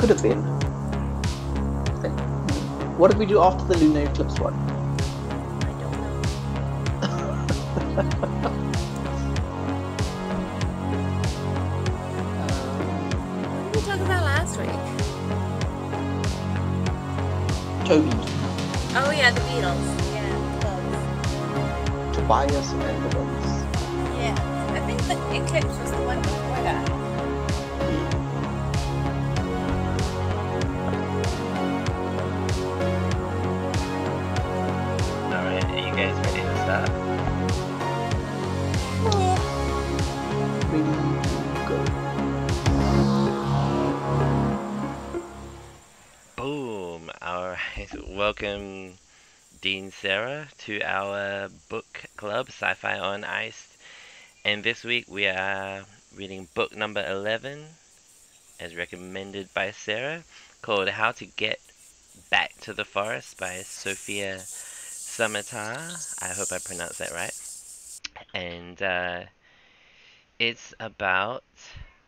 could have been. What did we do after the lunar eclipse one? I don't know. What did we talk about last week? Toby, Oh yeah, the Beatles. Yeah, close. Tobias, and the Beatles. Yeah, I think the Eclipse was the one before that. Go. Boom! Alright, welcome Dean Sarah to our book club, Sci Fi on Ice. And this week we are reading book number 11, as recommended by Sarah, called How to Get Back to the Forest by Sofia Samatar. I hope I pronounced that right. And uh, it's about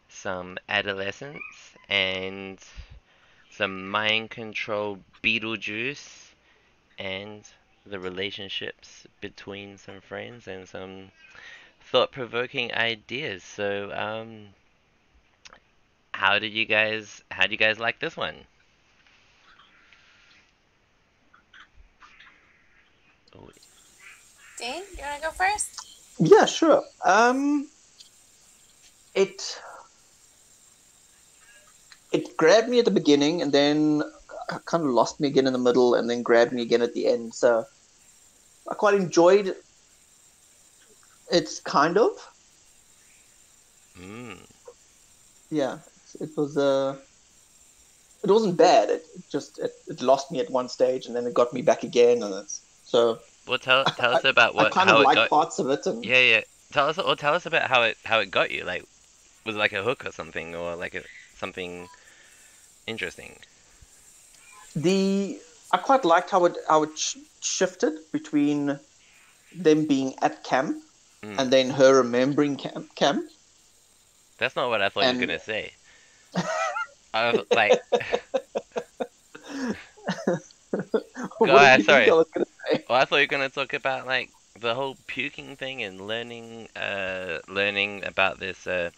some adolescence and some mind control Beetlejuice and the relationships between some friends and some thought provoking ideas. So um how did you guys how do you guys like this one? Oh, Dean, you wanna go first? Yeah, sure. Um, it it grabbed me at the beginning, and then kind of lost me again in the middle, and then grabbed me again at the end. So I quite enjoyed it's kind of mm, yeah. It was uh, it wasn't bad. It, it just it, it lost me at one stage, and then it got me back again, and it's so. well tell tell us about I what kind how of it like got parts of it, and Yeah, yeah. Tell us or tell us about how it how it got you. Like was it like a hook or something or like a something interesting? the I quite liked how it how it sh- shifted between them being at camp Mm. and then her remembering camp. Camp. That's not what I thought you were gonna say. I was like, what ahead, sorry. I was gonna say? well, I thought you were gonna talk about like the whole puking thing and learning, uh, learning about this, uh,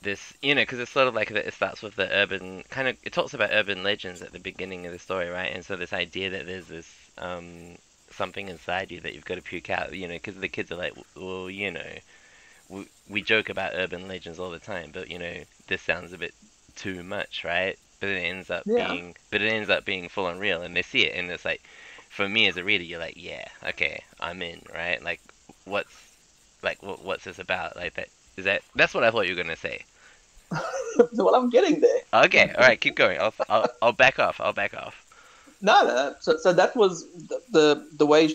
this, you know, because it's sort of like it starts with the urban kind of. It talks about urban legends at the beginning of the story, right? And so this idea that there's this, um, something inside you that you've got to puke out, you know, because the kids are like, well, you know, we, we joke about urban legends all the time, but you know, this sounds a bit too much, right? But it ends up Yeah. being, but it ends up being full and real, and they see it, and it's like, for me as a reader, you're like, yeah, okay, I'm in, right? Like, what's, like, what, what's this about? Like that, is that, that's what I thought you were gonna say. well, I'm getting there. Okay, all right, keep going. I'll, I'll, I'll back off. I'll back off. No, no. no. So, so that was the, the the way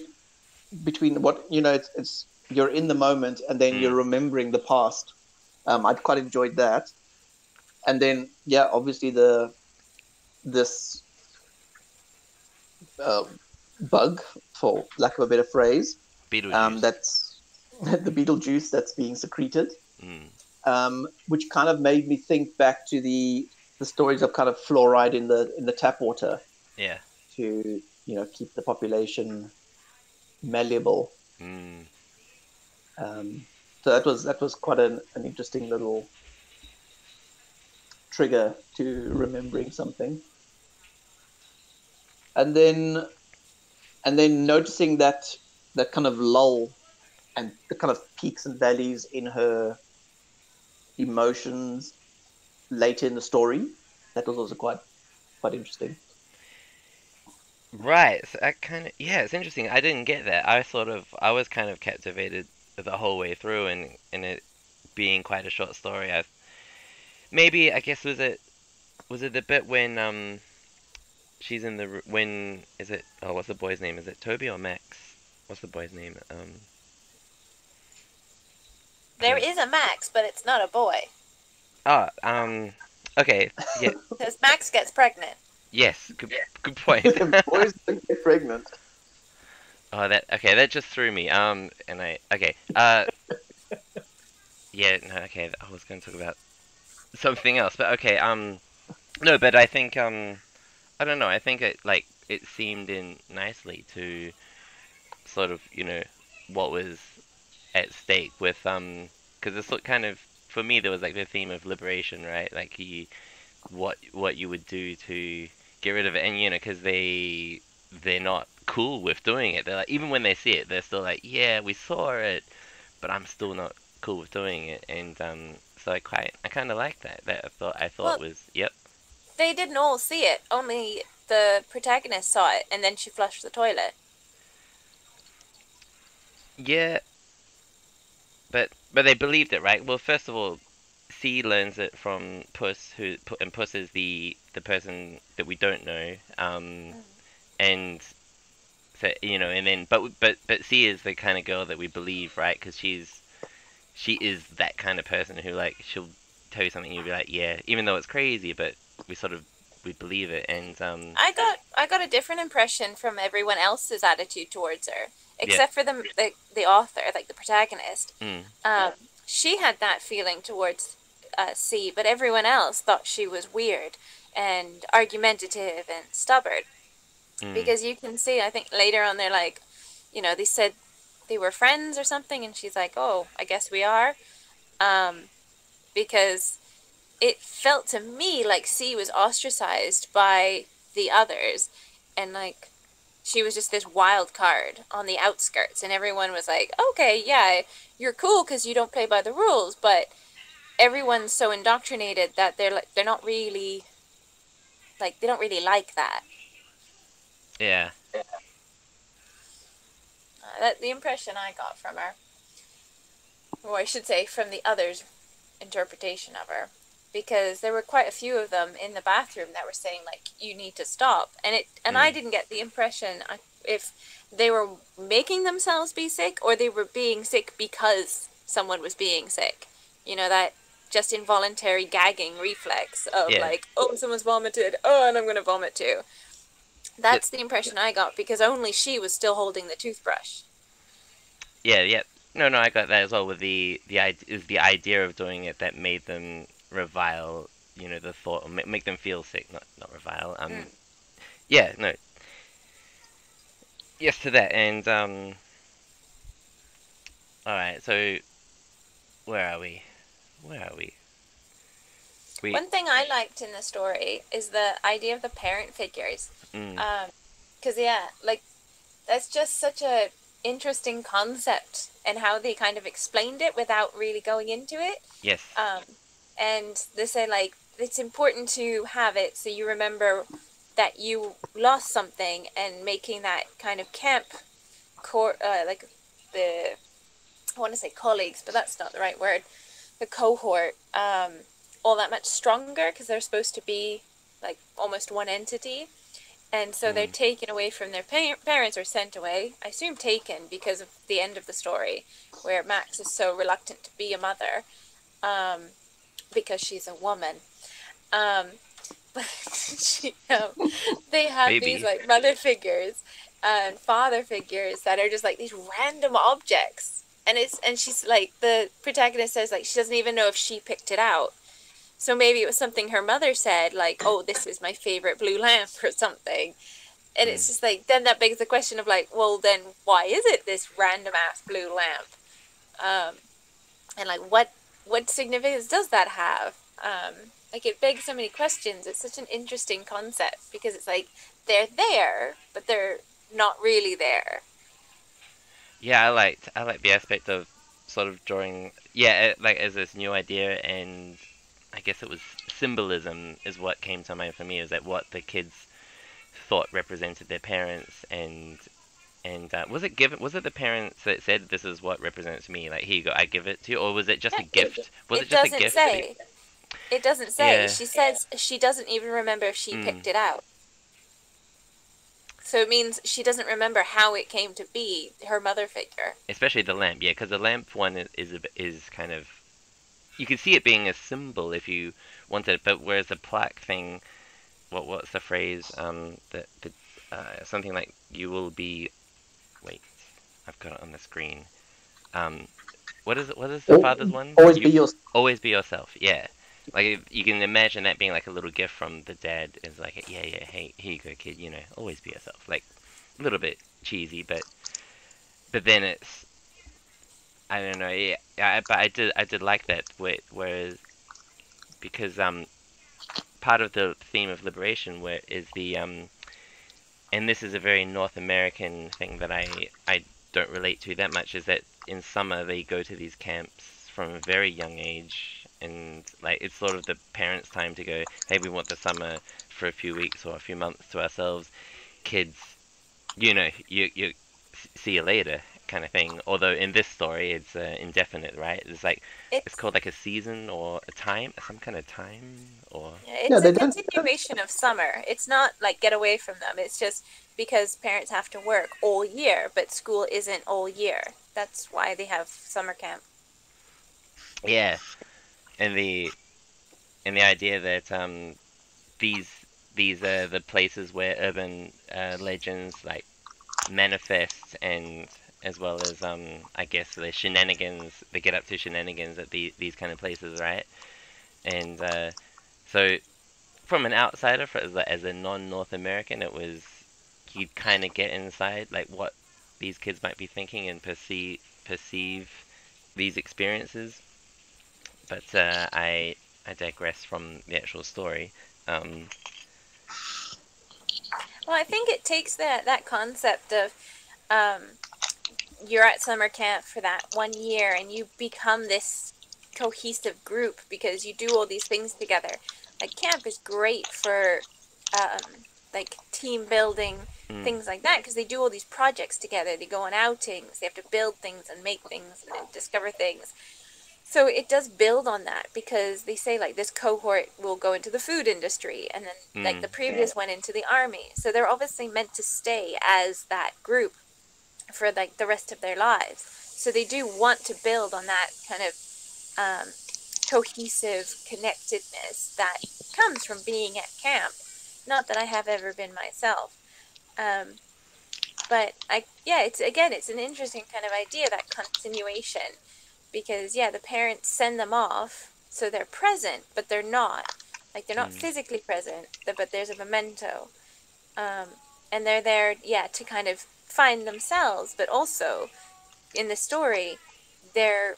between what you know. It's, it's you're in the moment, and then Mm. you're remembering the past. Um, I quite enjoyed that, and then yeah, obviously the this uh, bug, for lack of a better phrase, um, that's the Beetlejuice that's being secreted, Mm, um, which kind of made me think back to the the stories of kind of fluoride in the in the tap water yeah. to you know keep the population malleable. Mm, Um, so that was that was quite an, an interesting little trigger to remembering something. And then and then noticing that that kind of lull and the kind of peaks and valleys in her emotions later in the story. That was also quite quite interesting. Right. So I kind of yeah, it's interesting. I didn't get that. I sort of I was kind of captivated the whole way through, and and it being quite a short story. I maybe I guess was it was it the bit when um she's in the when is it oh what's the boy's name? Is it Toby or Max? What's the boy's name? Um There is a Max, but it's not a boy. oh um okay yeah Because Max gets pregnant. yes good good point. Boys don't get pregnant. Oh, that okay. That just threw me. Um, and I okay. Uh, yeah. No. Okay. I was going to talk about something else, but okay. Um, No, but I think um, I don't know. I think it like it seemed in nicely to sort of you know what was at stake with um because it's sort kind of for me there was like the theme of liberation, right? Like you what what you would do to get rid of it, and you know because they they're not cool with doing it. They're like even when they see it, they're still like, yeah, we saw it, but I'm still not cool with doing it, and um so I quite I kind of like that. That I thought I thought Well- was yep. They didn't all see it. Only the protagonist saw it, and then she flushed the toilet. Yeah, but but they believed it, right? Well, first of all, C learns it from Puss, who and Puss is the the person that we don't know, um, and so you know, and then but but but C is the kind of girl that we believe, right? Because she's she is that kind of person who like she'll tell you something, you'll be like, yeah, even though it's crazy, but we sort of we believe it, and um, I got I got a different impression from everyone else's attitude towards her, except for the, the the author, like the protagonist. mm, Um, she had that feeling towards uh, C, but everyone else thought she was weird and argumentative and stubborn. mm, Because you can see, I think later on they're like, you know, they said they were friends or something, and she's like, "Oh, I guess we are," um, because it felt to me like C was ostracized by the others, and like she was just this wild card on the outskirts, and everyone was like, "Okay, yeah, you're cool because you don't play by the rules," but everyone's so indoctrinated that they're like they're not really like they don't really like that. yeah, Uh, that the impression I got from her, or I should say, from the others' interpretation of her, because there were quite a few of them in the bathroom that were saying like, "You need to stop," and it and I Mm. didn't get the impression if they were making themselves be sick or they were being sick because someone was being sick. You know that just involuntary gagging reflex of Yeah. like, "Oh, someone's vomited. Oh, and I'm gonna vomit too." That's the impression I got because only she was still holding the toothbrush. Yeah, yeah. No, no, I got that as well. With the the the idea of doing it that made them revile, you know, the thought, or ma- make them feel sick, not not revile. Um, Mm. yeah, no. Yes to that, and um. All right, so where are we? Where are we? We. One thing I liked in the story is the idea of the parent figures. Mm, Um, cause yeah, like that's just such a interesting concept and how they kind of explained it without really going into it. yes. Um, and they say like it's important to have it so you remember that you lost something and making that kind of camp core uh, like the I want to say colleagues, but that's not the right word. The cohort um, all that much stronger because they're supposed to be like almost one entity. And so they're Mm. taken away from their pa- parents or sent away. I assume taken because of the end of the story, where Max is so reluctant to be a mother um, because she's a woman. Um, but she, um, they have Maybe. these like mother figures and father figures that are just like these random objects. And it's and she's like the protagonist says like she doesn't even know if she picked it out. So maybe it was something her mother said, like, "Oh, this is my favorite blue lamp" or something. And it's just like then that begs the question of like, well, then why is it this random ass blue lamp? Um, and like, what what significance does that have? Um, like, it begs so many questions. It's such an interesting concept because it's like they're there, but they're not really there. Yeah, I liked I like the aspect of sort of drawing yeah, it- like as this new idea and I guess it was symbolism is what came to mind for me is that what the kids thought represented their parents and and uh, was it given was it the parents that said this is what represents me like here you go I give it to you or was it just a Yeah, it- gift was it, it just doesn't a gift say. It doesn't say. Yeah. She says she doesn't even remember if she Mm. picked it out. So it means she doesn't remember how it came to be her mother figure. especially the lamp yeah because the lamp one is is, a is kind of you can see it being a symbol if you wanted it, but whereas the plaque thing what what's the phrase um that the uh, something like you will be wait I've got it on the screen um what is it what is the Al- father's one Always You- be your always be yourself yeah Like you can imagine that being like a little gift from the dad. Is like, yeah, yeah, hey, here you go, kid. You know, always be yourself. Like a little bit cheesy, but but then it's I don't know. Yeah, I, but I did I did like that. Whereas because um part of the theme of liberation where is the um and this is a very North American thing that I I don't relate to that much is that in summer they go to these camps from a very young age and like it's sort of the parents time to go hey we want the summer for a few weeks or a few months to ourselves. Kids you know you you see you later kind of thing. Although in this story, it's uh, indefinite, right? It's like it's, it's, called like a season or a time, some kind of time, or yeah, it's yeah, a continuation of summer. It's not like get away from them. It's just because parents have to work all year, but school isn't all year. That's why they have summer camp. Yeah, and the and the idea that um these these are the places where urban uh, legends like manifest and as well as um, I guess the shenanigans they get up to shenanigans at the, these kind of places, right? And uh, so, from an outsider, for, as a, as a non-North American, it was you'd kind of get inside like what these kids might be thinking and perceive perceive these experiences. But uh, I I digress from the actual story. Um, well, I think it takes that that concept of um, you're at summer camp for that one year and you become this cohesive group because you do all these things together. Like camp is great for um, like team building, mm. things like that because they do all these projects together. They go on outings, they have to build things and make things and discover things. So it does build on that because they say like this cohort will go into the food industry and then mm. like the previous went into the army. So they're obviously meant to stay as that group for like the rest of their lives. So they do want to build on that kind of um, cohesive connectedness that comes from being at camp. Not that I have ever been myself, um, but I yeah, it's again, it's an interesting kind of idea that continuation, because yeah, the parents send them off, so they're present, but they're not. Like they're not mm. physically present, but there's a memento, um, and they're there, yeah, to kind of find themselves, but also in the story, they're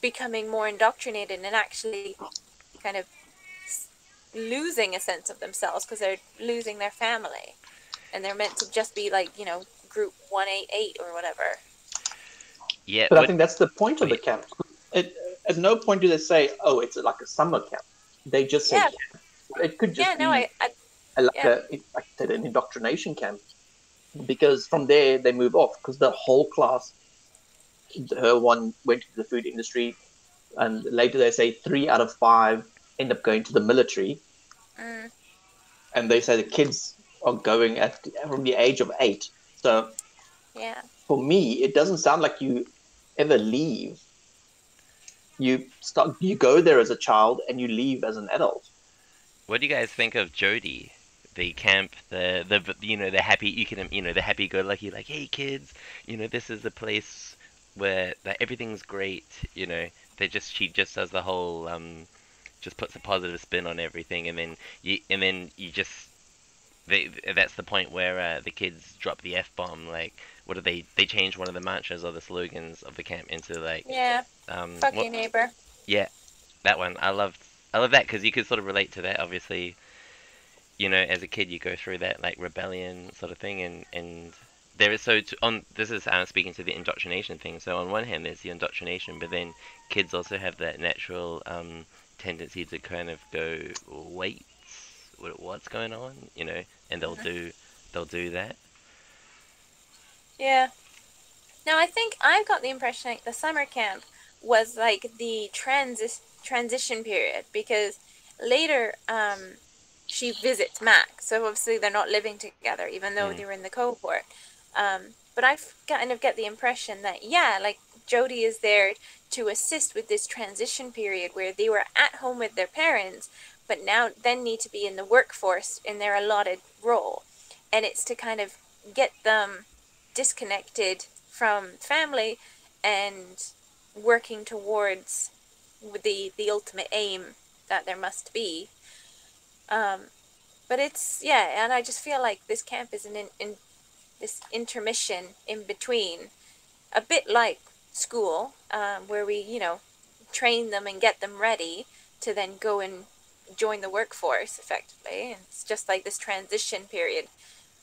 becoming more indoctrinated and actually kind of losing a sense of themselves because they're losing their family. And they're meant to just be like you know group 188 or whatever. Yeah but, but i think that's the point of the camp. It, at no point do they say oh it's like a summer camp. They just say yeah. it could just yeah, no, be I, I, like, yeah. a, like an indoctrination camp because from there they move off because the whole class her one went to the food industry and later they say three out of five end up going to the military. Mm. and they say the kids are going at from the age of eight. So yeah. for me it doesn't sound like you ever leave. You start you go there as a child and you leave as an adult. What do you guys think of jody the camp, the the you know the happy you can you know the happy go lucky like hey kids, you know this is the place where that everything's great. You know they just she just does the whole um just puts a positive spin on everything and then you and then you just they, that's the point where uh, the kids drop the f bomb. Like, what do they? They change one of the mantras or the slogans of the camp into like, yeah, um, fuck your neighbor. Yeah, that one. I love, I love that because you could sort of relate to that. Obviously, you know, as a kid, you go through that like rebellion sort of thing, and and there is so to, on this is I'm speaking to the indoctrination thing. So on one hand, there's the indoctrination, but then kids also have that natural um, tendency to kind of go, wait, what's going on, you know, and they'll mm-hmm. do they'll do that. Yeah. Now I think I've got the impression like the summer camp was like the transi- transition period because later um, she visits Max. So obviously they're not living together, even though mm. they were in the cohort. Um, but I kind of get the impression that yeah, like Jody is there to assist with this transition period where they were at home with their parents, but now then need to be in the workforce in their allotted role, and it's to kind of get them disconnected from family and working towards the the ultimate aim that there must be. Um, but it's yeah, and I just feel like this camp is an in, in this intermission in between, a bit like school, um, where we you know train them and get them ready to then go and join the workforce effectively. And it's just like this transition period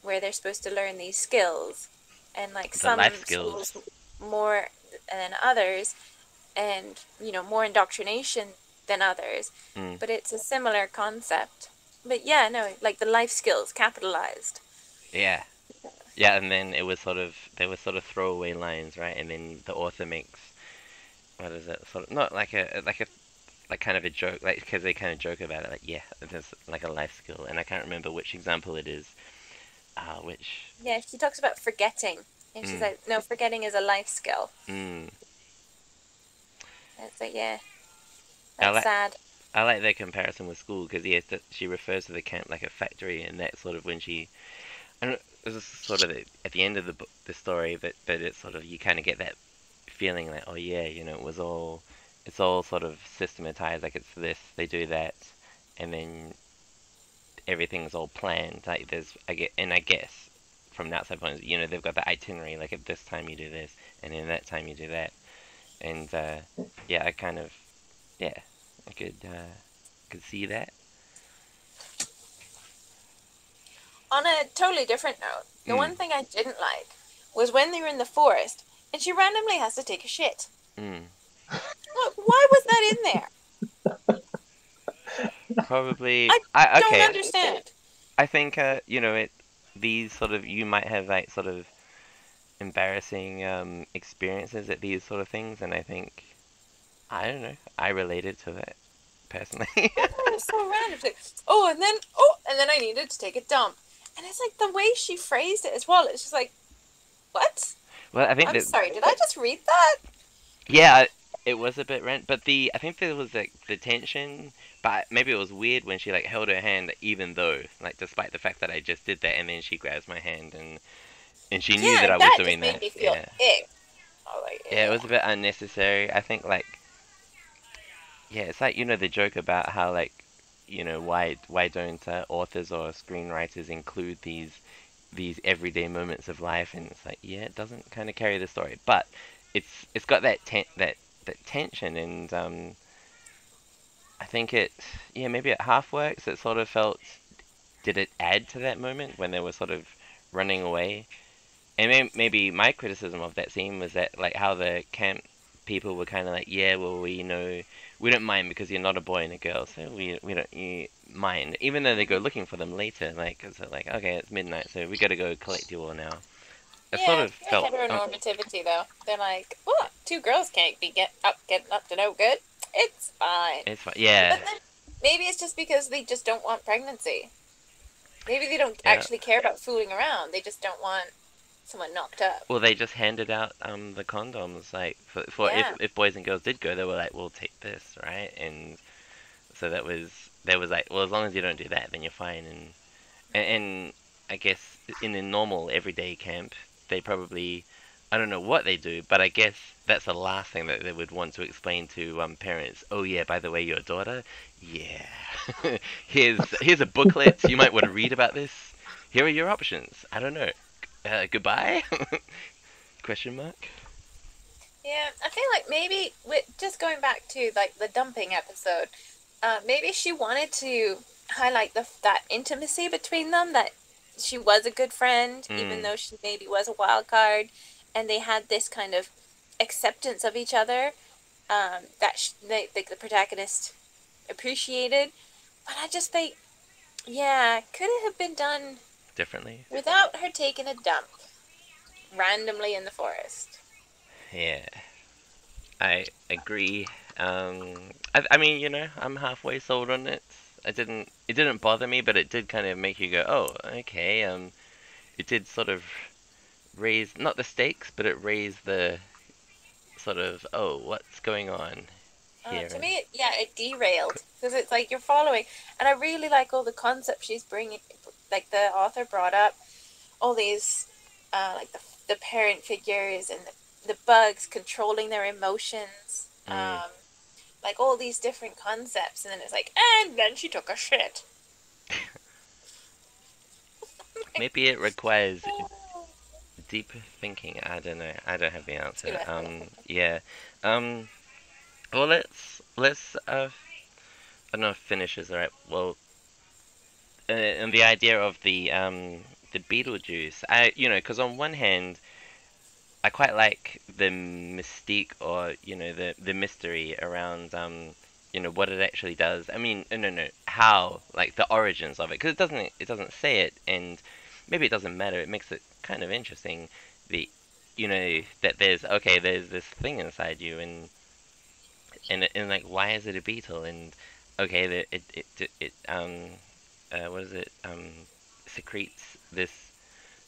where they're supposed to learn these skills, and like the some schools more than others, and you know more indoctrination than others. Mm. But it's a similar concept. But yeah, no, like the life skills capitalized. Yeah. Yeah, and then it was sort of there were sort of throwaway lines, right? And then the author makes what is it? Sort of not like a like a like kind of a joke, like because they kind of joke about it, like yeah, there's like a life skill, and I can't remember which example it is. Uh, which yeah, she talks about forgetting, and she's mm. like, no, forgetting is a life skill. Mm. It's like yeah, that's like, sad. I like that comparison with school because yes, that she refers to the camp like a factory, and that's sort of when she. Don't. This is sort of the, at the end of the book, the story, but but it's sort of you kind of get that feeling like oh yeah, you know, it was all, it's all sort of systematized. Like it's this, they do that, and then everything's all planned. Like there's I get and I guess from the outside point, you know, they've got the itinerary. Like at this time you do this, and then that time you do that, and uh, yeah, I kind of yeah I could uh, could see that. On a totally different note, the mm. one thing I didn't like was when they were in the forest and she randomly has to take a shit. Mm. Why was that in there? Probably. I, I okay. don't understand. I think uh, you know it. These sort of you might have like sort of embarrassing um, experiences at these sort of things, and I think I don't know. I related to that personally. oh, so random. Oh, and then oh, and then I needed to take a dump, and it's like the way she phrased it as well. It's just like, what? Well, I think. I'm that, sorry. Did I just read that? Yeah, it was a bit rent, but the I think there was like the tension, but maybe it was weird when she like held her hand, even though like despite the fact that I just did that, and then she grabs my hand and and she knew yeah, that I was doing that. yeah. Like, yeah, it was a bit unnecessary. I think like yeah, it's like you know the joke about how like you know why why don't uh, authors or screenwriters include these these everyday moments of life? And it's like yeah it doesn't kind of carry the story but it's it's got that ten- that that tension and um I think it yeah maybe it half works it sort of felt did it add to that moment when they were sort of running away? And may- maybe my criticism of that scene was that like how the camp people were kind of like yeah well we know we don't mind because you're not a boy and a girl, so we we don't you mind. Even though they go looking for them later, like cause they're like, okay, it's midnight, so we got to go collect you all now. It yeah, sort of felt heteronormativity though. They're like, oh, two girls can't be get up getting up to no good. It's fine. It's fine. Yeah. But then maybe it's just because they just don't want pregnancy. Maybe they don't yeah. actually care about fooling around. They just don't want someone knocked up. Well, they just handed out um the condoms like for, for yeah. if if boys and girls did go, they were like, "We'll take this," right? And so that was there was like, well, as long as you don't do that, then you're fine. And and, and I guess in a normal everyday camp, they probably I don't know what they do, but I guess that's the last thing that they would want to explain to um, parents. Oh yeah, by the way, your daughter, yeah, here's here's a booklet. you might want to read about this. Here are your options. I don't know uh, goodbye? Question mark. Yeah, I feel like maybe with just going back to like the dumping episode, uh, maybe she wanted to highlight the that intimacy between them that she was a good friend mm. even though she maybe was a wild card and they had this kind of acceptance of each other um, that she, they, the, the protagonist appreciated but i just think yeah could it have been done differently. Without her taking a dump randomly in the forest. Yeah. I agree. Um, I, I mean, you know, I'm halfway sold on it. I didn't. It didn't bother me, but it did kind of make you go, "Oh, okay." Um, it did sort of raise not the stakes, but it raised the sort of, "Oh, what's going on?" Uh, to me, yeah, it derailed because it's like you're following, and I really like all the concepts she's bringing like the author brought up all these uh, like the, the parent figures and the, the bugs controlling their emotions mm. um, like all these different concepts, and then it's like, and then she took a shit. Maybe it requires deep thinking. I don't know. I don't have the answer. Um, yeah. Um, well, let's let's uh, I don't know if finishes the right. Well, uh, and the idea of the um the Beetlejuice. I you know because on one hand. I quite like the mystique or you know the the mystery around um you know what it actually does. I mean, no, no, how like the origins of it because it doesn't it doesn't say it, and maybe it doesn't matter. It makes it kind of interesting. The you know that there's okay, there's this thing inside you, and and and like why is it a beetle? And okay, it it it, it um uh, what is it um secretes this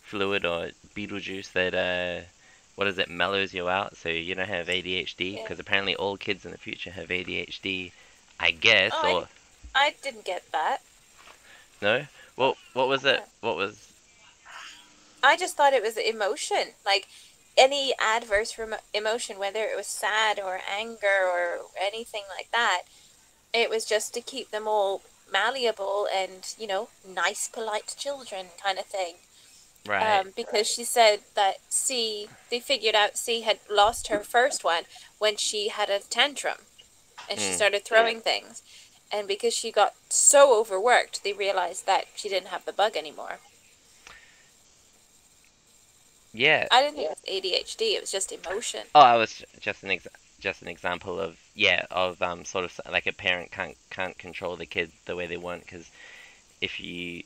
fluid or beetle juice that uh what is it mellows you out so you don't have ADHD because yeah. apparently all kids in the future have ADHD I guess oh, or I, I, didn't get that. No? Well what was it? What was I just thought it was emotion like any adverse emotion whether it was sad or anger or anything like that it was just to keep them all malleable and you know nice polite children kind of thing Right. Um, because she said that C, they figured out C had lost her first one when she had a tantrum and she mm. started throwing things. And because she got so overworked, they realized that she didn't have the bug anymore. Yeah. I didn't think it was ADHD, it was just emotion. Oh, I was just an ex- just an example of yeah, of um sort of like a parent can't can't control the kid the way they want cuz if you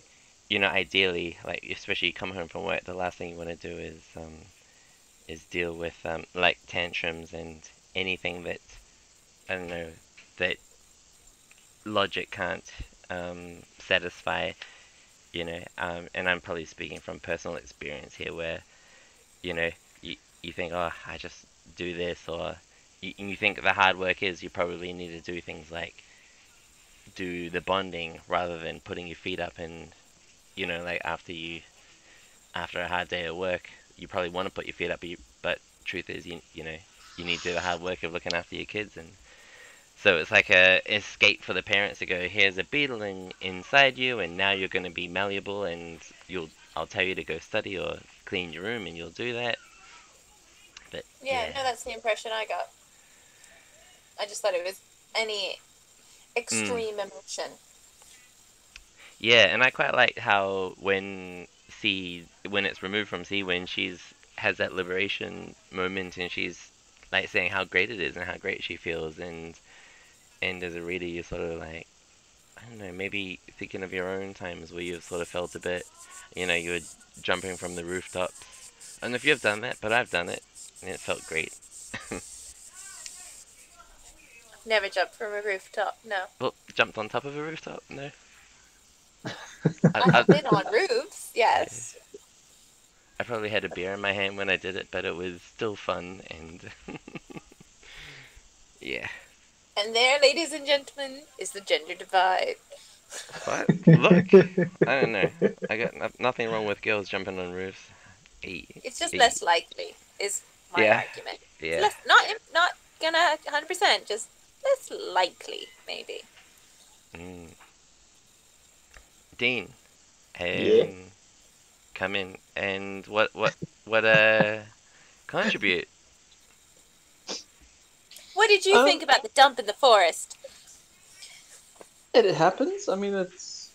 you know, ideally, like especially you come home from work, the last thing you want to do is um, is deal with um, like tantrums and anything that I don't know that logic can't um, satisfy. You know, um, and I'm probably speaking from personal experience here, where you know you you think, oh, I just do this, or you, you think the hard work is you probably need to do things like do the bonding rather than putting your feet up and you know, like after you, after a hard day at work, you probably want to put your feet up, but, you, but truth is, you you know, you need to do the hard work of looking after your kids, and so it's like a escape for the parents to go, here's a beetle in, inside you, and now you're going to be malleable, and you'll, I'll tell you to go study or clean your room, and you'll do that. But yeah, yeah. no, that's the impression I got. I just thought it was any extreme mm. emotion yeah, and I quite like how when C when it's removed from C when she's has that liberation moment and she's like saying how great it is and how great she feels and and as a reader you're sort of like I don't know, maybe thinking of your own times where you've sort of felt a bit you know, you were jumping from the rooftops. I don't know if you've done that, but I've done it and it felt great. Never jumped from a rooftop, no. Well, jumped on top of a rooftop, no. I, have been on roofs, yes. I probably had a beer in my hand when I did it, but it was still fun and yeah. And there, ladies and gentlemen, is the gender divide. What? Look, I don't know. I got no nothing wrong with girls jumping on roofs. It's just less likely, is my yeah. argument. Yeah. Less, not not gonna hundred percent, just less likely, maybe. Mm. Dean, and yeah. come in and what what what uh contribute. What did you um, think about the dump in the forest? It, it happens. I mean, it's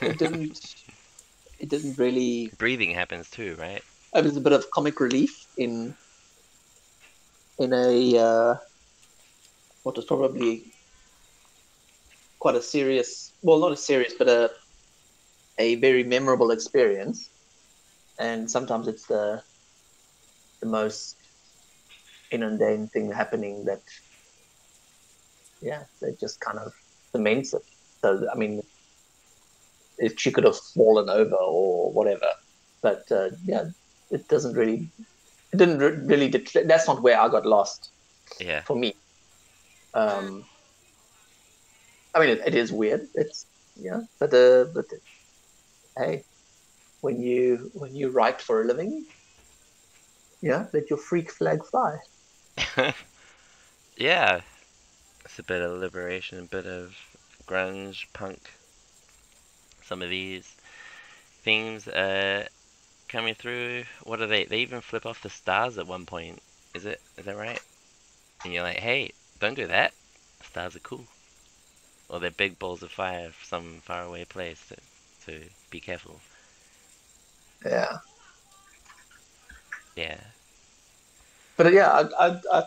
it didn't it didn't really. Breathing happens too, right? It was a bit of comic relief in in a uh, what was probably quite a serious, well, not a serious, but a a very memorable experience, and sometimes it's the the most inundating thing happening that yeah that just kind of cements it. So I mean, if she could have fallen over or whatever, but uh, yeah, it doesn't really. It didn't really. that's not where I got lost. Yeah. For me. Um. I mean, it, it is weird. It's yeah, but uh, but hey, when you when you write for a living, yeah, let your freak flag fly. yeah. It's a bit of liberation, a bit of grunge, punk. Some of these themes are coming through. What are they? They even flip off the stars at one point. Is it? Is that right? And you're like, hey, don't do that. Stars are cool. Or they're big balls of fire from some faraway place. To, to be careful. Yeah. Yeah. But yeah, I, I, I,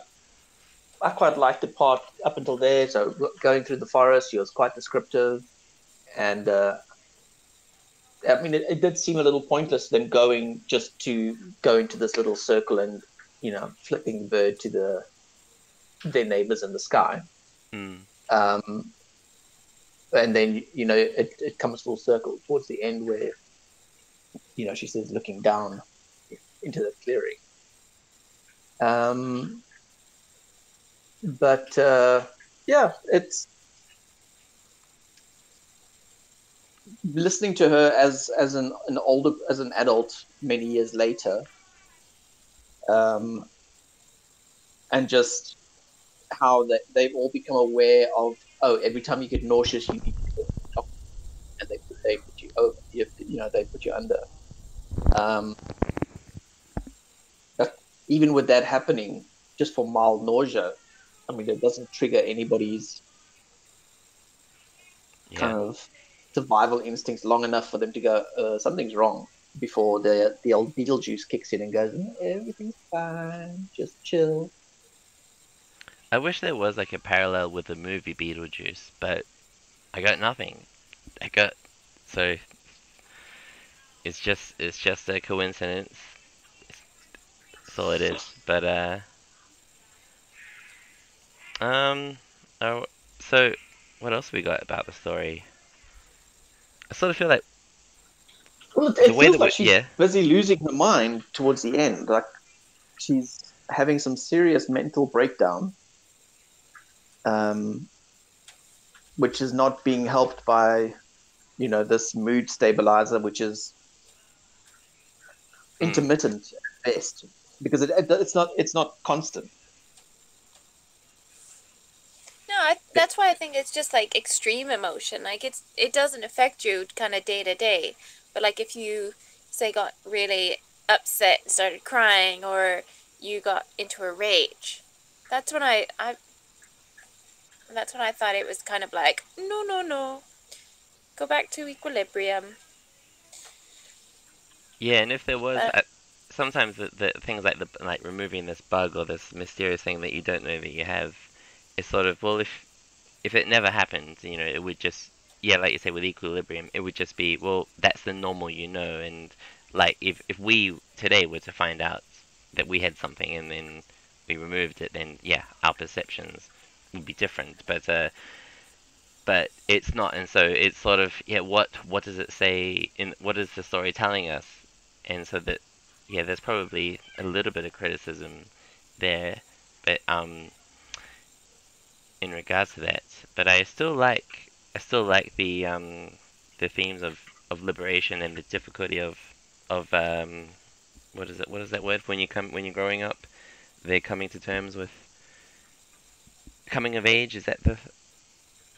I quite liked the part up until there. So going through the forest, she was quite descriptive, and uh, I mean, it, it, did seem a little pointless then going just to go into this little circle and you know flipping the bird to the their neighbors in the sky. Mm. Um, and then you know it, it comes full circle towards the end where you know she says looking down into the clearing um, but uh, yeah it's listening to her as as an, an older as an adult many years later um, and just how that they've all become aware of oh, every time you get nauseous, you need to go to the doctor, and they they put you over, you, you know, they put you under. Um, but even with that happening, just for mild nausea, I mean, it doesn't trigger anybody's yeah. kind of survival instincts long enough for them to go, uh, something's wrong before the the old Beetlejuice kicks in and goes, mm, everything's fine, just chill. I wish there was like a parallel with the movie Beetlejuice, but I got nothing. I got so it's just it's just a coincidence. That's all it is. But uh, um, oh, so what else we got about the story? I sort of feel like well, it, it feels like she's yeah. busy losing her mind towards the end. Like she's having some serious mental breakdown um, which is not being helped by, you know, this mood stabilizer, which is hmm. intermittent at best, because it, it's not it's not constant. No, I, that's why I think it's just like extreme emotion. Like it's it doesn't affect you kind of day to day, but like if you say got really upset and started crying, or you got into a rage, that's when I I that's when I thought it was kind of like, no, no, no. Go back to equilibrium. Yeah, and if there was, uh, sometimes the, the things like the like removing this bug or this mysterious thing that you don't know that you have, is sort of well, if if it never happened, you know, it would just yeah, like you say with equilibrium, it would just be well, that's the normal, you know, and like if if we today were to find out that we had something and then we removed it, then yeah, our perceptions would be different, but uh, but it's not, and so it's sort of yeah, what what does it say in what is the story telling us, and so that yeah, there's probably a little bit of criticism there, but um, in regards to that, but I still like I still like the um the themes of of liberation and the difficulty of of um what is it what is that word? When you come when you're growing up they're coming to terms with coming of age. Is that the?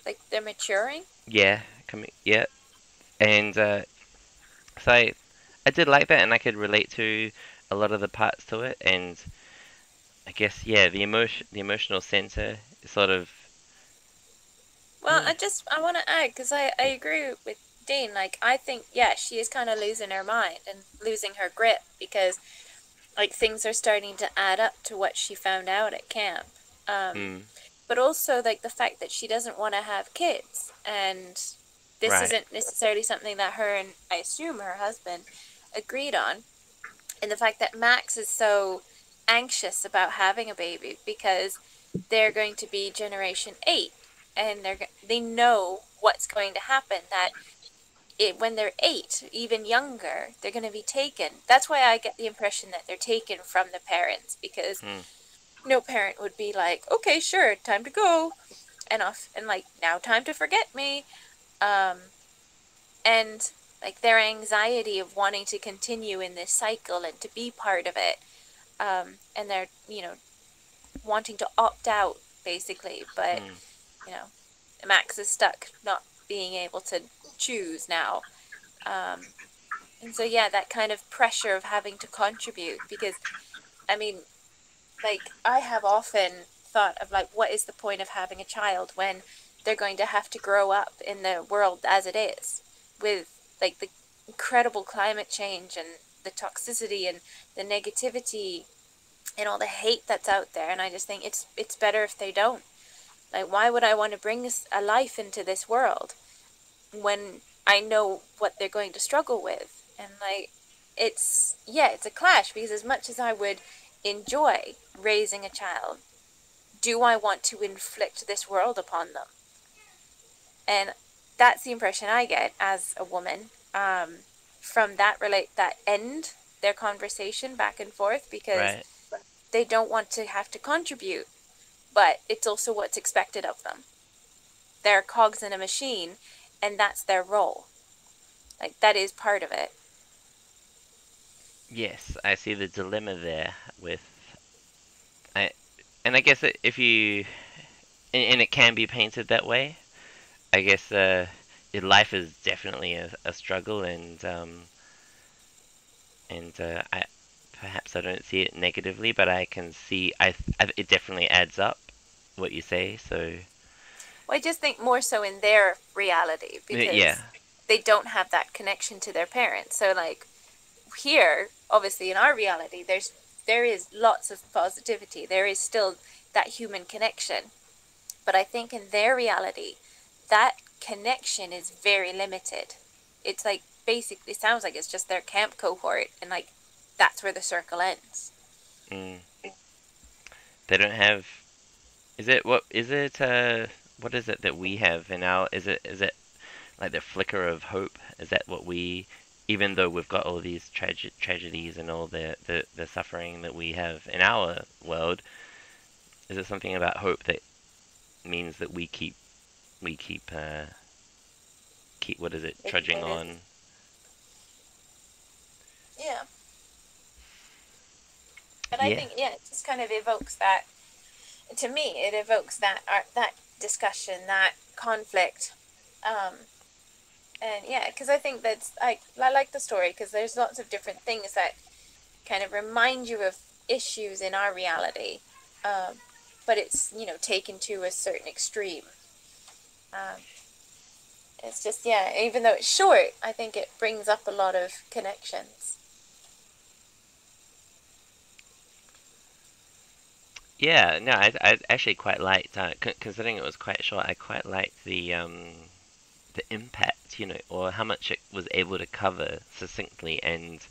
Like they're maturing. Yeah, coming. Yeah, and uh, so I, I did like that, and I could relate to a lot of the parts to it, and I guess yeah, the emotion, the emotional center, sort of. Well, I just I want to add because I I agree with Dean. Like I think yeah, she is kind of losing her mind and losing her grip because like things are starting to add up to what she found out at camp. Um, mm but also like the fact that she doesn't want to have kids and this right. isn't necessarily something that her and I assume her husband agreed on. And the fact that Max is so anxious about having a baby because they're going to be generation 8 and they're they know what's going to happen that it, when they're 8 even younger they're going to be taken. That's why I get the impression that they're taken from the parents because hmm no parent would be like, okay, sure, time to go, and off, and like, now time to forget me. Um, and like their anxiety of wanting to continue in this cycle and to be part of it. Um, and they're, you know, wanting to opt out basically, but mm. you know, Max is stuck not being able to choose now. Um, and so, yeah, that kind of pressure of having to contribute because, I mean, like, I have often thought of, like, what is the point of having a child when they're going to have to grow up in the world as it is with, like, the incredible climate change and the toxicity and the negativity and all the hate that's out there and I just think it's it's better if they don't. Like why would I want to bring a life into this world when I know what they're going to struggle with? And like it's yeah, it's a clash because as much as I would enjoy raising a child, do I want to inflict this world upon them? And that's the impression I get as a woman um, from that relate that end their conversation back and forth because right. they don't want to have to contribute, but it's also what's expected of them. They're cogs in a machine, and that's their role. Like that is part of it. Yes, I see the dilemma there with, I, and I guess if you, and, it can be painted that way. I guess uh, life is definitely a, a struggle, and um, and uh, I perhaps I don't see it negatively, but I can see I, I it definitely adds up what you say. So. Well, I just think more so in their reality because yeah. they don't have that connection to their parents. So like here, obviously in our reality, there's there is lots of positivity. There is still that human connection. But I think in their reality, that connection is very limited. It's like basically it sounds like it's just their camp cohort, and like that's where the circle ends. Mm. They don't have. Is it what? Is it uh? What is it that we have in our? Is it is it like the flicker of hope? Is that what we? Even though we've got all these trage- tragedies and all the, the, the suffering that we have in our world, is it something about hope that means that we keep we keep uh, keep what is it trudging on yeah. And I think yeah, it just kind of evokes that. To me, it evokes that art, that discussion, that conflict, um, and yeah, because I think that's I I like the story because there's lots of different things that kind of remind you of issues in our reality, um, but it's you know taken to a certain extreme. Um, it's just yeah, even though it's short, I think it brings up a lot of connections. Yeah, no, I, I actually quite liked, uh, considering it was quite short, I quite liked the um, the impact, you know, or how much it was able to cover succinctly and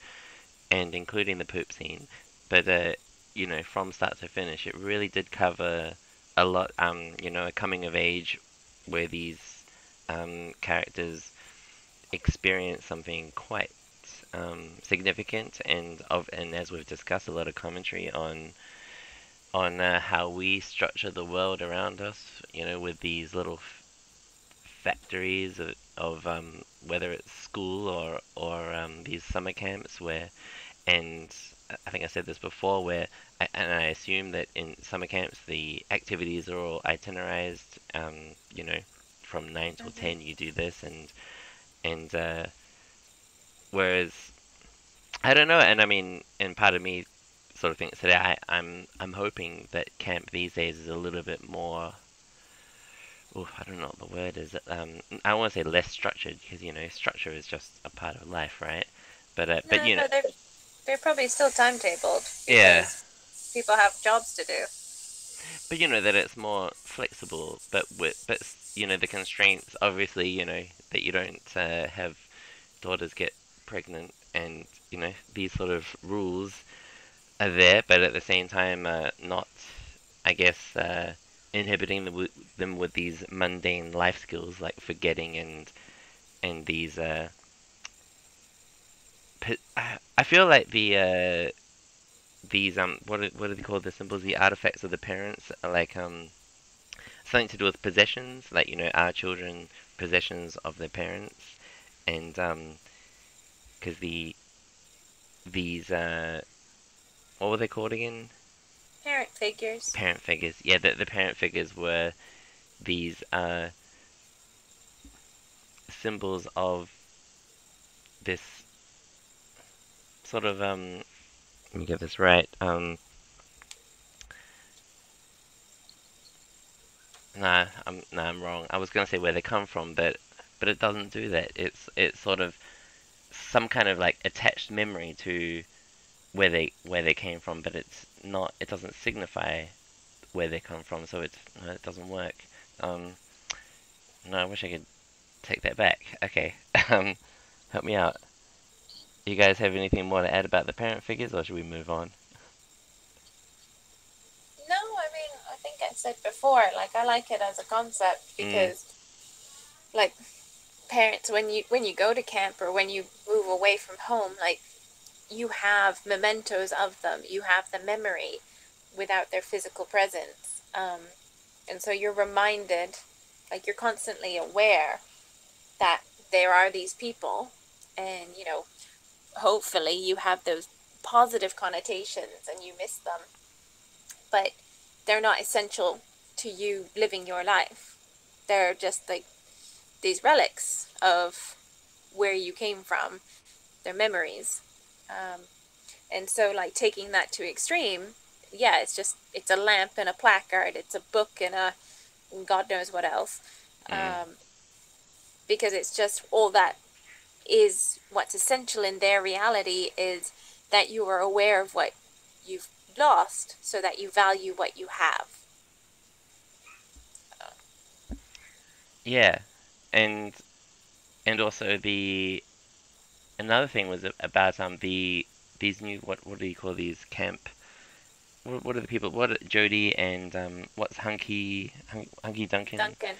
and including the poop scene. But uh, you know, from start to finish, it really did cover a lot. Um, you know, a coming of age where these um, characters experience something quite um, significant and of and as we've discussed, a lot of commentary on on uh, how we structure the world around us, you know, with these little factories of, of um, whether it's school or or um, these summer camps where, and I think I said this before, where I, and I assume that in summer camps the activities are all itinerized. Um, you know, from nine till mm-hmm. ten you do this, and and uh, whereas I don't know, and I mean, and part of me sort of thinks today. I, I'm I'm hoping that camp these days is a little bit more. Oh, I don't know what the word is. Um, I want to say less structured because you know structure is just a part of life, right? But uh, no, but you know, they're, they're probably still timetabled. Yeah. People have jobs to do. But you know that it's more flexible, but with but you know the constraints obviously you know that you don't uh, have daughters get pregnant and you know these sort of rules are there, but at the same time, uh, not, I guess, uh, inhibiting them with, them with these mundane life skills like forgetting and and these. Uh, I feel like the uh, these um what are, what do they call the symbols? The artifacts of the parents are like um something to do with possessions, like you know our children possessions of their parents, and um because the these uh what were they called again? Parent figures. Parent figures. Yeah, the, the parent figures were these uh, symbols of this sort of um let me get this right um nah I'm nah I'm wrong I was gonna say where they come from but but it doesn't do that it's it's sort of some kind of like attached memory to where they where they came from but it's not it doesn't signify where they come from so it's it doesn't work um no I wish I could take that back okay um help me out you guys have anything more to add about the parent figures, or should we move on? No, I mean, I think I said before, like I like it as a concept mm. because, mm. like, parents when you when you go to camp or when you move away from home, like, you have mementos of them. You have the memory without their physical presence, um, and so you're reminded, like, you're constantly aware that there are these people, and you know hopefully you have those positive connotations and you miss them. But they're not essential to you living your life. They're just like these relics of where you came from their memories um, and so like taking that to extreme yeah it's just it's a lamp and a placard it's a book and a and god knows what else mm. um, because it's just all that is what's essential in their reality is that you are aware of what you've lost so that you value what you have. Yeah, and and also the another thing was about um the these new what what do you call these camp what, what are the people what Jody and um what's Hunky Hunky Duncan Duncan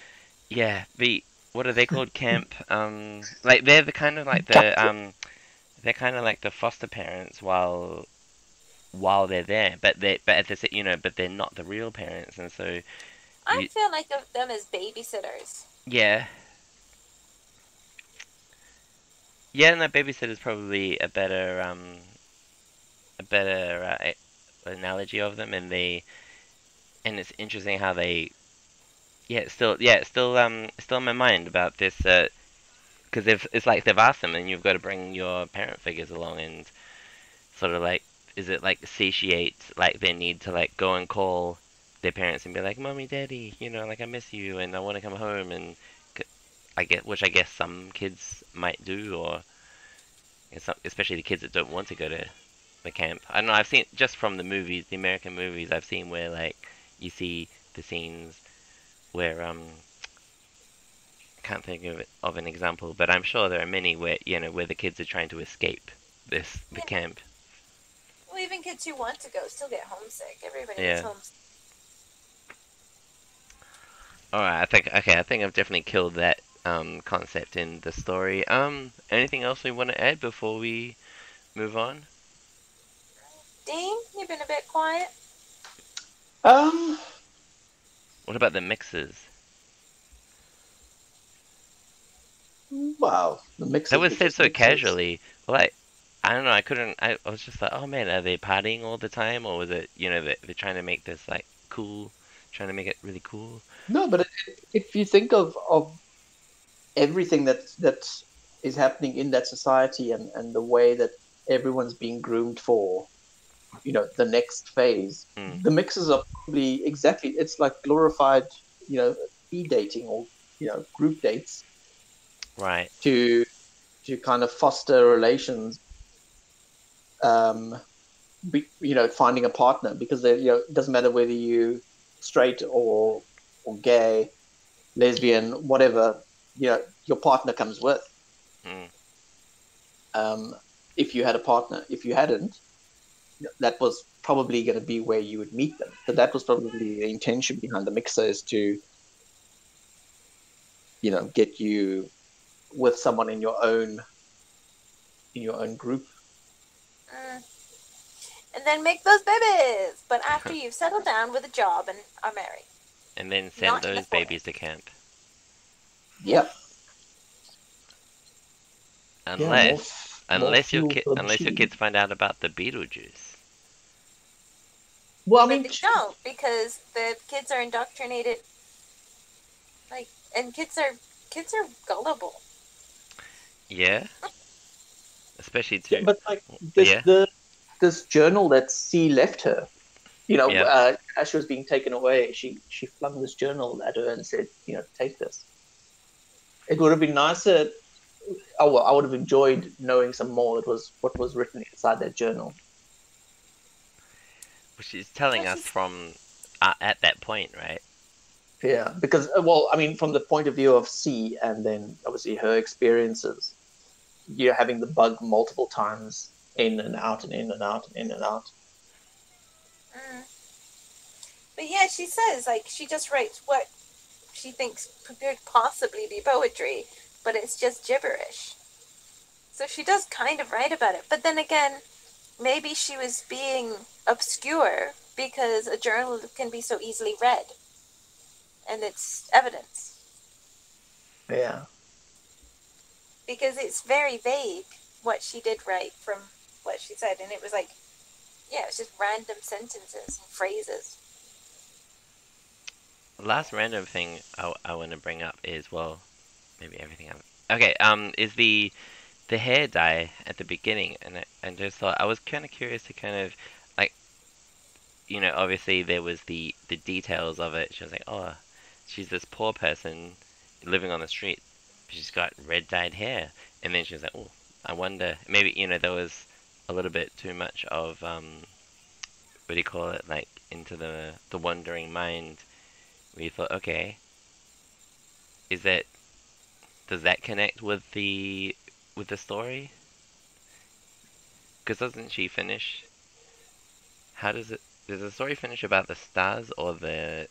yeah the what are they called? Camp. Um, like they're the kind of like the um, they're kind of like the foster parents while while they're there, but they but at the you know, but they're not the real parents, and so. I feel like of them as babysitters. Yeah. Yeah, and that babysitter is probably a better um, a better uh, analogy of them, and they, and it's interesting how they yeah, still yeah, it's still um, still in my mind about this because uh, it's like they've asked them, and you've got to bring your parent figures along and sort of like, is it like satiate like their need to like go and call their parents and be like, "Mommy, Daddy, you know, like I miss you and I want to come home," and I get which I guess some kids might do, or especially the kids that don't want to go to the camp. I don't know. I've seen just from the movies, the American movies, I've seen where like you see the scenes where um I can't think of it, of an example, but I'm sure there are many where you know where the kids are trying to escape this the yeah. camp. Well, even kids who want to go still get homesick. Everybody yeah. gets homesick. All right, I think okay. I think I've definitely killed that um, concept in the story. Um, anything else we want to add before we move on? Dean, you've been a bit quiet. Um, what about the mixes? Wow, the mixes. That was said so casually. Like, I don't know. I couldn't. I, I, was just like, oh man, are they partying all the time, or was it, you know, they're, they're trying to make this like cool, trying to make it really cool? No, but if you think of of everything that that is happening in that society and and the way that everyone's being groomed for you know the next phase. Mm. The mixes are probably exactly it's like glorified you know speed dating or you know group dates, right? To to kind of foster relations. Um, be, you know, finding a partner because you know it doesn't matter whether you straight or or gay, lesbian, whatever. You know, your partner comes with. Mm. Um, if you had a partner, if you hadn't, that was probably going to be where you would meet them. So that was probably the intention behind the mixer is to, you know, get you with someone in your own in your own group. Mm. And then make those babies. But after you've settled down with a job and are married. And then send Not those babies to camp. Yep. Unless yeah, more, unless more your ki- unless your kids find out about the Beetlejuice. Well, I mean, no, because the kids are indoctrinated Like, and kids are kids are gullible. Yeah. Especially to. Yeah, but like this, yeah. the this journal that C left her, you know, yeah. uh, as she was being taken away, she she flung this journal at her and said, you know, take this. It would have been nicer. Oh, I would have enjoyed knowing some more. That was what was written inside that journal. Which is telling us from uh, at that point, right? Yeah, because uh, well, I mean, from the point of view of C, and then obviously her experiences, you're having the bug multiple times in and out and in and out and in and out. Mm. But yeah, she says like she just writes what she thinks could possibly be poetry, but it's just gibberish. So she does kind of write about it, but then again, maybe she was being obscure because a journal can be so easily read and it's evidence. Yeah. Because it's very vague what she did write from what she said, and it was like, yeah, it's just random sentences and phrases. Last random thing I, I want to bring up is well, maybe everything. i okay, um, is the the hair dye at the beginning, and I, and just thought I was kind of curious to kind of like, you know, obviously there was the the details of it. She was like, oh, she's this poor person living on the street. She's got red dyed hair, and then she was like, "Oh, I wonder." Maybe you know there was a little bit too much of um, what do you call it? Like into the the wandering mind. You thought, okay, is that does that connect with the with the story? Because doesn't she finish? How does it? Does the story finish about the stars or the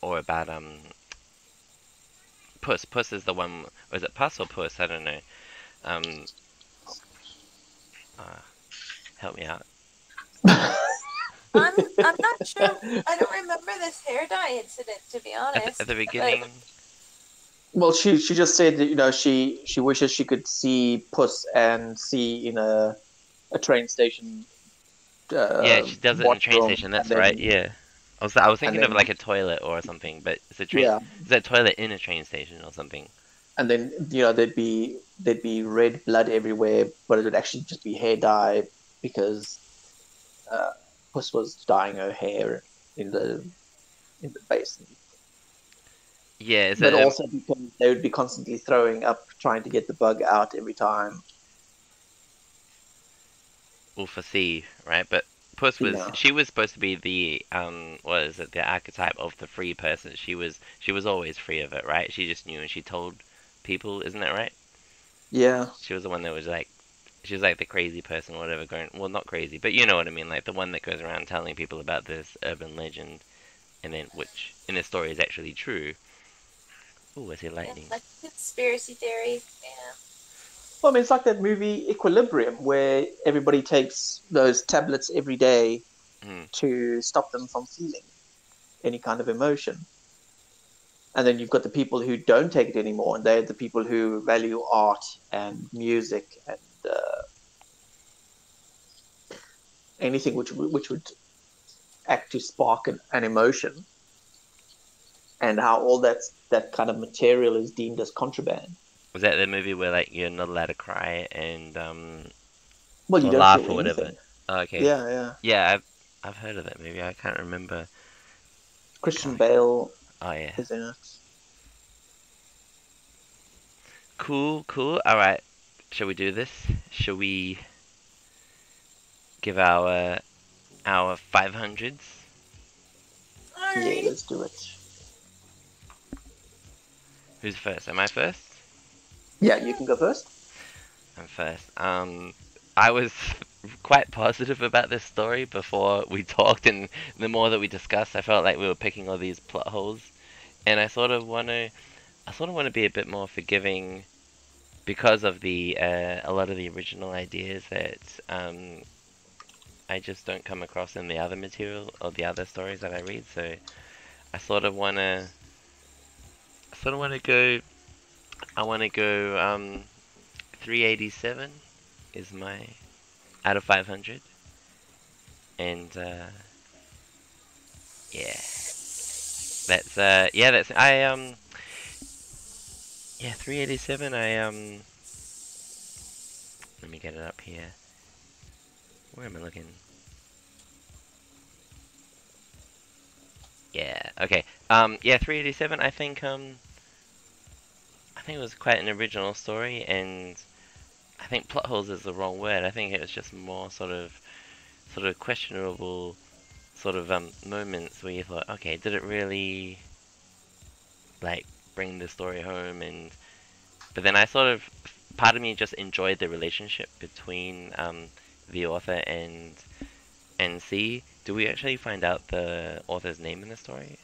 or about um Puss. Puss is the one. Was it Puss or Puss? I don't know. Um, uh, help me out. I'm, I'm not sure. I don't remember this hair dye incident, to be honest. At the, at the beginning. Like, well, she she just said that you know she she wishes she could see Puss and see in a a train station. Uh, yeah, she does it in a train station. That's right. Yeah. I was I was thinking then, of like a toilet or something, but it's a train. Yeah. Is a toilet in a train station or something? And then you know there'd be there'd be red blood everywhere, but it would actually just be hair dye because uh, Puss was dyeing her hair in the in the basin. Yeah, but also because they would be constantly throwing up, trying to get the bug out every time. Well, for C, right? But Puss was yeah. she was supposed to be the um what is it the archetype of the free person. She was she was always free of it, right? She just knew and she told people, isn't that right? Yeah. She was the one that was like she was like the crazy person or whatever going well not crazy, but you know what I mean, like the one that goes around telling people about this urban legend and then which in the story is actually true. Oh, is it lightning? Yeah, like conspiracy theory, yeah. Well, I mean, it's like that movie Equilibrium, where everybody takes those tablets every day mm. to stop them from feeling any kind of emotion. And then you've got the people who don't take it anymore, and they're the people who value art and music and uh, anything which which would act to spark an, an emotion. And how all that that kind of material is deemed as contraband. Was that the movie where like you're not allowed to cry and um, well, you don't laugh or whatever? Oh, okay. Yeah, yeah. Yeah, I've I've heard of that movie. I can't remember. Christian Bale. Oh yeah. Is in it. Cool, cool. All right. Shall we do this? Shall we give our our five hundreds? Yeah, let's do it. Who's first? Am I first? Yeah, you can go first. I'm first. Um, I was quite positive about this story before we talked, and the more that we discussed, I felt like we were picking all these plot holes, and I sort of want to, I sort of want to be a bit more forgiving, because of the uh, a lot of the original ideas that um, I just don't come across in the other material or the other stories that I read. So I sort of want to, sort of want to go I want to go um, 387 is my out of 500 and uh, yeah That's uh yeah that's I um yeah 387 I um let me get it up here. Where am I looking? Yeah, okay. Um, yeah, 387, I think, um, I think it was quite an original story, and I think plot holes is the wrong word. I think it was just more sort of, sort of questionable sort of, um, moments where you thought, okay, did it really, like, bring the story home, and, but then I sort of, part of me just enjoyed the relationship between, um, the author and and C. Do we actually find out the author's name in the story?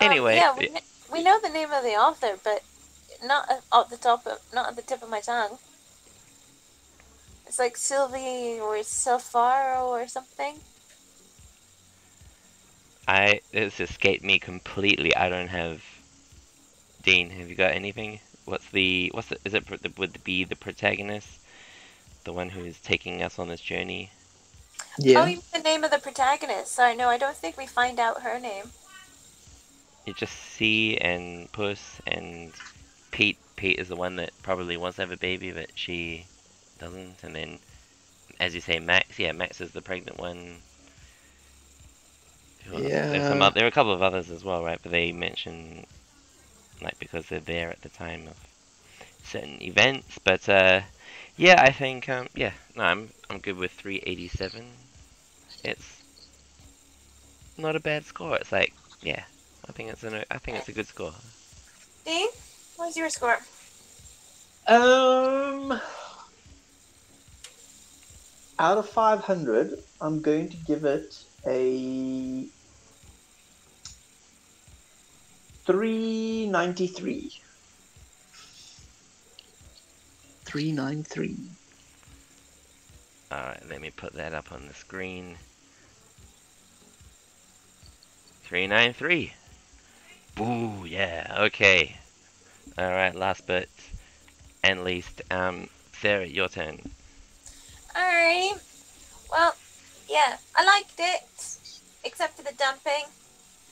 Um, anyway, yeah, we, we know the name of the author, but not off the top of not at the tip of my tongue. It's like Sylvie or Safaro or something. I it's escaped me completely. I don't have. Dean, have you got anything? What's the what's the, is it would be the protagonist, the one who is taking us on this journey? Yeah. Oh, the name of the protagonist. Sorry, no, I don't think we find out her name. You just see and Puss and Pete. Pete is the one that probably wants to have a baby, but she doesn't. And then, as you say, Max. Yeah, Max is the pregnant one. Yeah. There's some, there are a couple of others as well, right? But they mention like because they're there at the time of certain events. But uh, yeah, I think um, yeah, no, I'm I'm good with 387. It's not a bad score. It's like yeah, I think it's an I think it's a good score. Dean, what's your score? Um, out of 500, I'm going to give it a 393. 393. Alright, let me put that up on the screen. 393. Boo, yeah, okay. Alright, last but and least, um, Sarah, your turn. Alright. Well, yeah, I liked it, except for the dumping.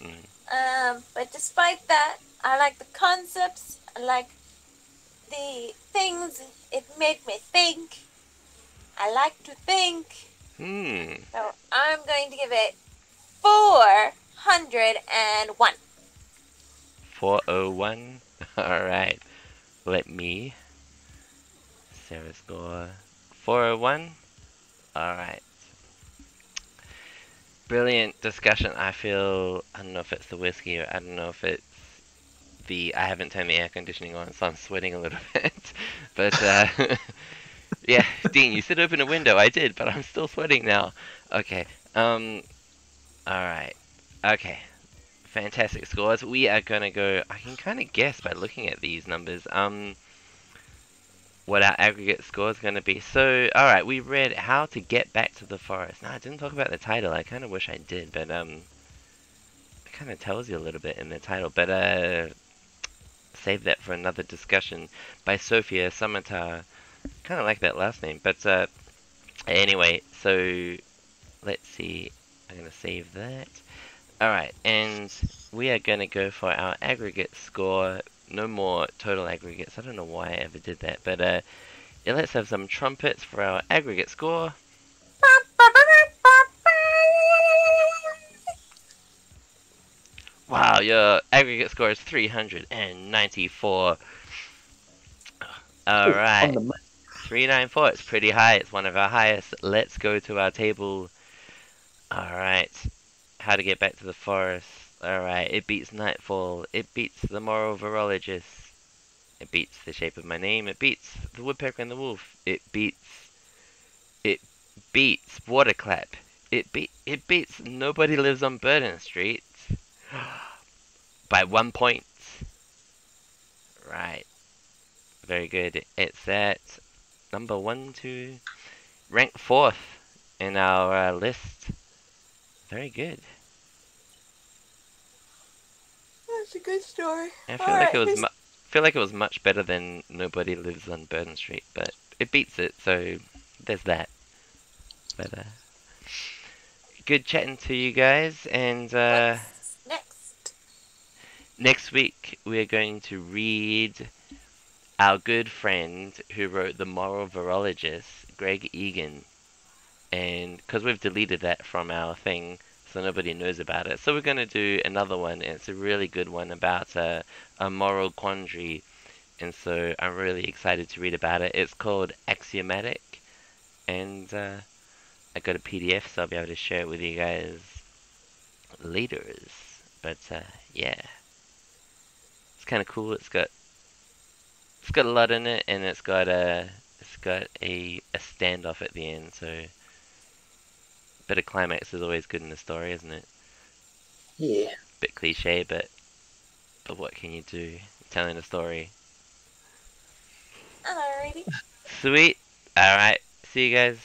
Mm. Um, but despite that, I like the concepts. I like the things it made me think. I like to think. Hmm. So I'm going to give it 401. 401? Alright. Let me. Sarah score 401. Alright brilliant discussion. I feel I don't know if it's the whiskey or I don't know if it's the I haven't turned the air conditioning on, so I'm sweating a little bit. but uh, yeah, Dean, you said open a window. I did, but I'm still sweating now. Okay. Um. All right. Okay. Fantastic scores. We are gonna go. I can kind of guess by looking at these numbers. Um what our aggregate score is going to be. So, alright, we read How to Get Back to the Forest. Now, I didn't talk about the title. I kind of wish I did, but, um, it kind of tells you a little bit in the title. But, uh, save that for another discussion by Sofia Samatar. Kind of like that last name, but, uh, anyway, so, let's see. I'm going to save that. Alright, and we are going to go for our aggregate score no more total aggregates. I don't know why I ever did that, but uh, yeah, let's have some trumpets for our aggregate score. Wow, your aggregate score is 394. Alright. 394, it's pretty high. It's one of our highest. Let's go to our table. Alright. How to get back to the forest. Alright, it beats Nightfall. It beats the Moral Virologist. It beats The Shape of My Name. It beats The Woodpecker and the Wolf. It beats... It beats Waterclap. It be it beats Nobody Lives on Burden Street. By one point. Right. Very good. It's at number one, two... Rank fourth in our uh, list. Very good. That's a good story. I feel All like right. it was mu- feel like it was much better than Nobody Lives on Burden Street, but it beats it, so there's that. But uh, good chatting to you guys. And uh, next? Next week, we're going to read our good friend who wrote The Moral Virologist, Greg Egan. And because we've deleted that from our thing, so nobody knows about it. So we're going to do another one, it's a really good one about a, a moral quandary. And so I'm really excited to read about it. It's called Axiomatic, and uh, I got a PDF, so I'll be able to share it with you guys later. But uh, yeah, it's kind of cool. It's got it's got a lot in it, and it's got a it's got a a standoff at the end. So bit of climax is always good in a story, isn't it? Yeah. Bit cliche, but but what can you do? Telling a story. Alrighty. Sweet. All right. See you guys.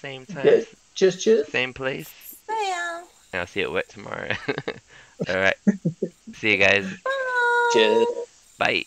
Same time. Yeah. Cheers, cheers. Same place. See ya. I'll see you at work tomorrow. All right. see you guys. Bye. Cheers. Bye.